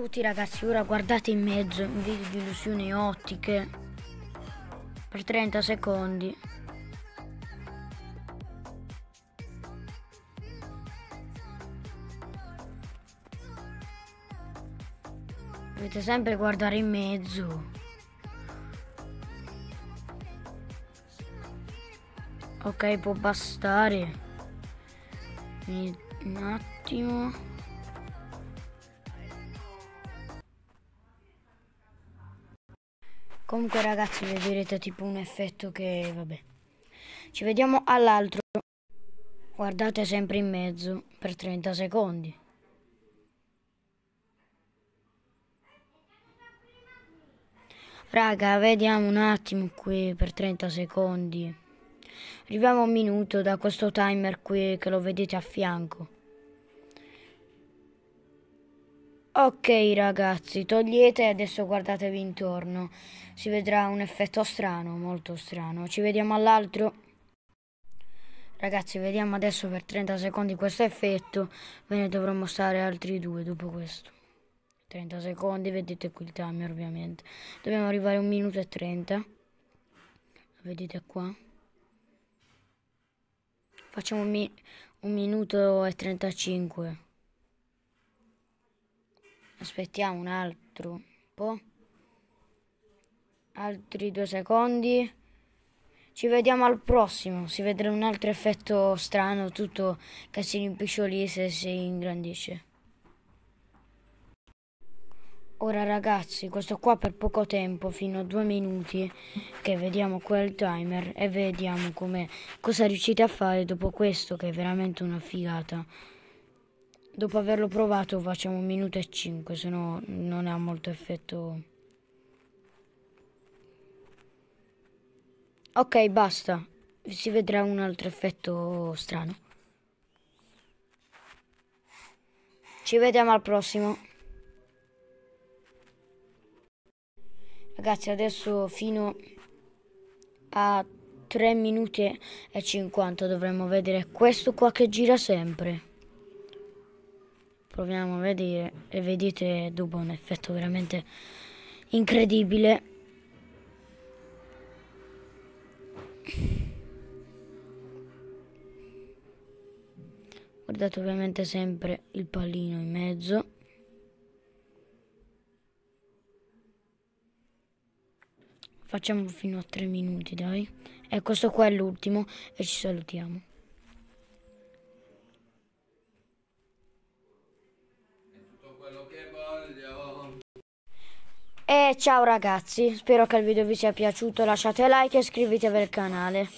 tutti ragazzi, ora guardate in mezzo un video di illusioni ottiche per 30 secondi. Dovete sempre guardare in mezzo. Ok, può bastare. Un attimo. Comunque ragazzi vedrete tipo un effetto che vabbè. Ci vediamo all'altro. Guardate sempre in mezzo per 30 secondi. Raga, vediamo un attimo qui per 30 secondi. Arriviamo a un minuto da questo timer qui che lo vedete a fianco. Ok ragazzi, togliete e adesso guardatevi intorno. Si vedrà un effetto strano, molto strano. Ci vediamo all'altro. Ragazzi, vediamo adesso per 30 secondi questo effetto. Ve ne dovrò mostrare altri due dopo questo. 30 secondi, vedete qui il timer ovviamente. Dobbiamo arrivare a un minuto e 30. Vedete qua. Facciamo un, mi un minuto e 35. Aspettiamo un altro po'. Altri due secondi. Ci vediamo al prossimo. Si vedrà un altro effetto strano, tutto che si rimpicciolisce e si ingrandisce. Ora ragazzi, questo qua per poco tempo, fino a due minuti, che vediamo quel timer e vediamo come cosa riuscite a fare dopo questo, che è veramente una figata. Dopo averlo provato facciamo un minuto e cinque, se no non ha molto effetto. Ok, basta. Si vedrà un altro effetto strano. Ci vediamo al prossimo. Ragazzi, adesso fino a 3 minuti e 50 dovremmo vedere questo qua che gira sempre proviamo a vedere e vedete dopo un effetto veramente incredibile. Guardate ovviamente sempre il pallino in mezzo. Facciamo fino a 3 minuti dai. E questo qua è l'ultimo e ci salutiamo E ciao ragazzi, spero che il video vi sia piaciuto, lasciate like e iscrivetevi al canale.